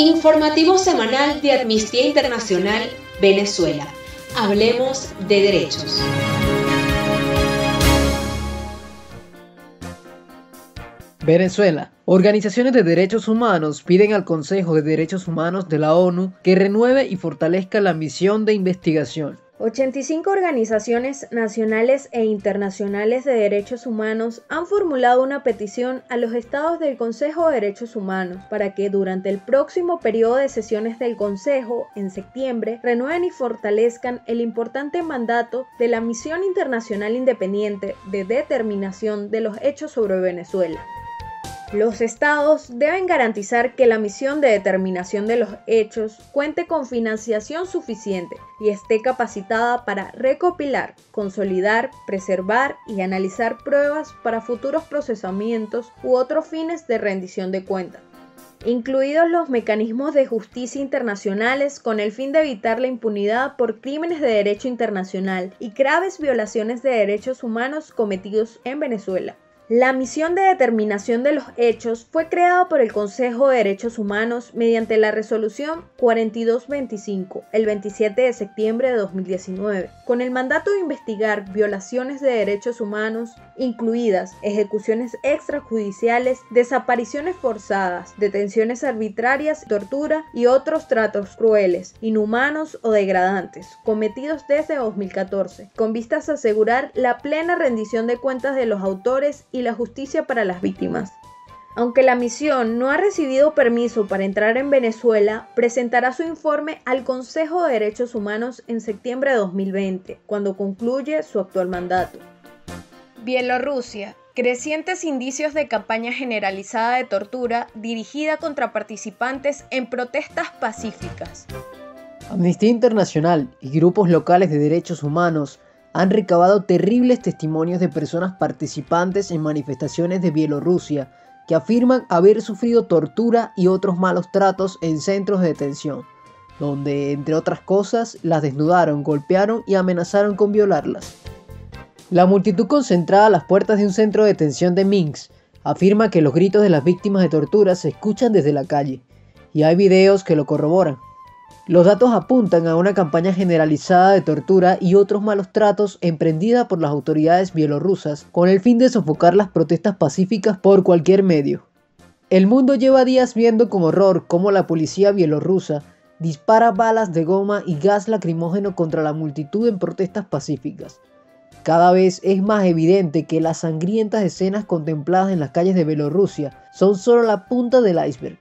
Informativo semanal de Amnistía Internacional Venezuela. Hablemos de derechos. Venezuela. Organizaciones de derechos humanos piden al Consejo de Derechos Humanos de la ONU que renueve y fortalezca la misión de investigación. 85 organizaciones nacionales e internacionales de derechos humanos han formulado una petición a los estados del Consejo de Derechos Humanos para que durante el próximo periodo de sesiones del Consejo, en septiembre, renueven y fortalezcan el importante mandato de la Misión Internacional Independiente de Determinación de los Hechos sobre Venezuela. Los estados deben garantizar que la misión de determinación de los hechos cuente con financiación suficiente y esté capacitada para recopilar, consolidar, preservar y analizar pruebas para futuros procesamientos u otros fines de rendición de cuentas incluidos los mecanismos de justicia internacionales con el fin de evitar la impunidad por crímenes de derecho internacional y graves violaciones de derechos humanos cometidos en Venezuela. La misión de determinación de los hechos fue creada por el Consejo de Derechos Humanos mediante la resolución 4225 el 27 de septiembre de 2019, con el mandato de investigar violaciones de derechos humanos, incluidas ejecuciones extrajudiciales, desapariciones forzadas, detenciones arbitrarias, tortura y otros tratos crueles, inhumanos o degradantes, cometidos desde 2014, con vistas a asegurar la plena rendición de cuentas de los autores y la justicia para las víctimas. Aunque la misión no ha recibido permiso para entrar en Venezuela, presentará su informe al Consejo de Derechos Humanos en septiembre de 2020, cuando concluye su actual mandato. Bielorrusia. Crecientes indicios de campaña generalizada de tortura dirigida contra participantes en protestas pacíficas. Amnistía Internacional y grupos locales de derechos humanos han recabado terribles testimonios de personas participantes en manifestaciones de Bielorrusia que afirman haber sufrido tortura y otros malos tratos en centros de detención, donde, entre otras cosas, las desnudaron, golpearon y amenazaron con violarlas. La multitud concentrada a las puertas de un centro de detención de Minsk afirma que los gritos de las víctimas de tortura se escuchan desde la calle, y hay videos que lo corroboran. Los datos apuntan a una campaña generalizada de tortura y otros malos tratos emprendida por las autoridades bielorrusas con el fin de sofocar las protestas pacíficas por cualquier medio. El mundo lleva días viendo con horror cómo la policía bielorrusa dispara balas de goma y gas lacrimógeno contra la multitud en protestas pacíficas. Cada vez es más evidente que las sangrientas escenas contempladas en las calles de Bielorrusia son solo la punta del iceberg,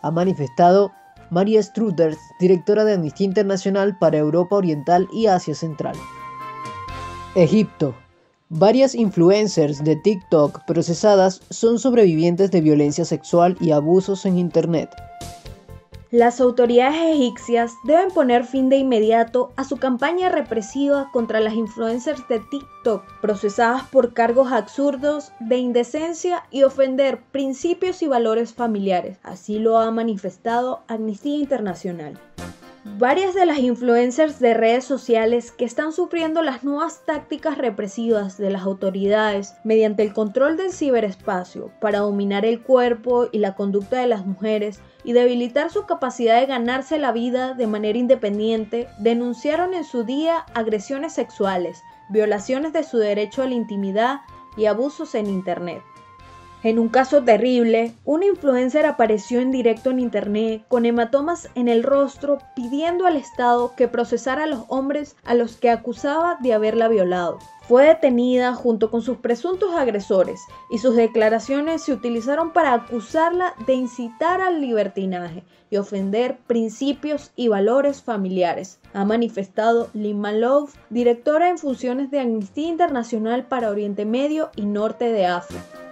ha manifestado María Struders, directora de Amnistía Internacional para Europa Oriental y Asia Central. Egipto. Varias influencers de TikTok procesadas son sobrevivientes de violencia sexual y abusos en Internet. Las autoridades egipcias deben poner fin de inmediato a su campaña represiva contra las influencers de TikTok, procesadas por cargos absurdos de indecencia y ofender principios y valores familiares. Así lo ha manifestado Amnistía Internacional. Varias de las influencers de redes sociales que están sufriendo las nuevas tácticas represivas de las autoridades mediante el control del ciberespacio para dominar el cuerpo y la conducta de las mujeres y debilitar su capacidad de ganarse la vida de manera independiente, denunciaron en su día agresiones sexuales, violaciones de su derecho a la intimidad y abusos en Internet. En un caso terrible, una influencer apareció en directo en internet con hematomas en el rostro pidiendo al Estado que procesara a los hombres a los que acusaba de haberla violado. Fue detenida junto con sus presuntos agresores y sus declaraciones se utilizaron para acusarla de incitar al libertinaje y ofender principios y valores familiares, ha manifestado Lima Love, directora en funciones de Amnistía Internacional para Oriente Medio y Norte de África.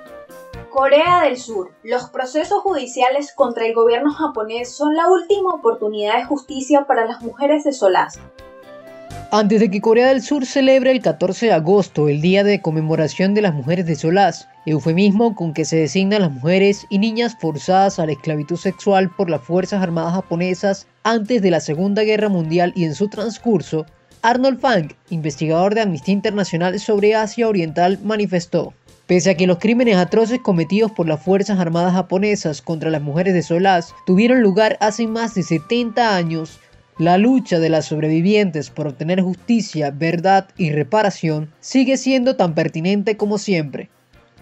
Corea del Sur. Los procesos judiciales contra el gobierno japonés son la última oportunidad de justicia para las mujeres de Solás. Antes de que Corea del Sur celebre el 14 de agosto el Día de Conmemoración de las Mujeres de Solás, eufemismo con que se designan las mujeres y niñas forzadas a la esclavitud sexual por las Fuerzas Armadas japonesas antes de la Segunda Guerra Mundial y en su transcurso, Arnold Fang, investigador de Amnistía Internacional sobre Asia Oriental, manifestó. Pese a que los crímenes atroces cometidos por las Fuerzas Armadas japonesas contra las mujeres de Solás tuvieron lugar hace más de 70 años, la lucha de las sobrevivientes por obtener justicia, verdad y reparación sigue siendo tan pertinente como siempre.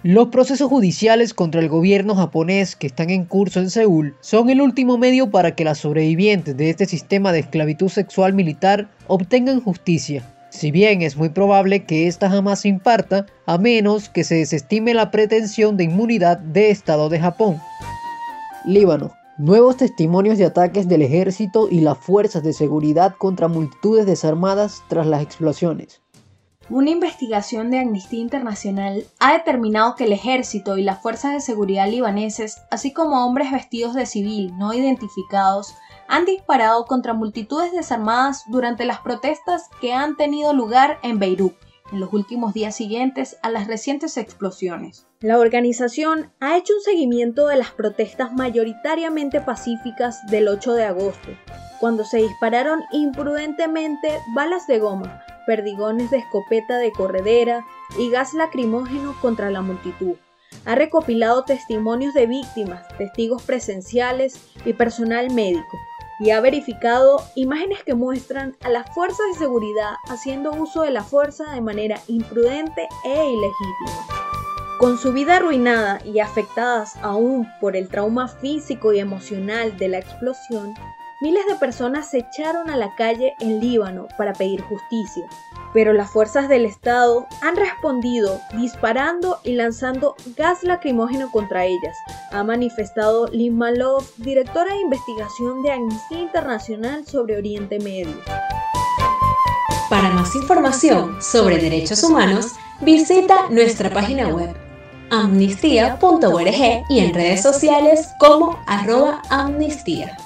Los procesos judiciales contra el gobierno japonés que están en curso en Seúl son el último medio para que las sobrevivientes de este sistema de esclavitud sexual militar obtengan justicia. Si bien es muy probable que ésta jamás se imparta, a menos que se desestime la pretensión de inmunidad de Estado de Japón. Líbano. Nuevos testimonios de ataques del ejército y las fuerzas de seguridad contra multitudes desarmadas tras las explosiones. Una investigación de Amnistía Internacional ha determinado que el ejército y las fuerzas de seguridad libaneses, así como hombres vestidos de civil no identificados, han disparado contra multitudes desarmadas durante las protestas que han tenido lugar en Beirut en los últimos días siguientes a las recientes explosiones. La organización ha hecho un seguimiento de las protestas mayoritariamente pacíficas del 8 de agosto, cuando se dispararon imprudentemente balas de goma, perdigones de escopeta de corredera y gas lacrimógeno contra la multitud. Ha recopilado testimonios de víctimas, testigos presenciales y personal médico, y ha verificado imágenes que muestran a las fuerzas de seguridad haciendo uso de la fuerza de manera imprudente e ilegítima. Con su vida arruinada y afectadas aún por el trauma físico y emocional de la explosión, miles de personas se echaron a la calle en Líbano para pedir justicia, pero las fuerzas del Estado han respondido disparando y lanzando gas lacrimógeno contra ellas, ha manifestado Lynn Malov, directora de investigación de Amnistía Internacional sobre Oriente Medio. Para más información sobre derechos humanos, visita nuestra página web amnistía.org y en redes sociales como arroba amnistía.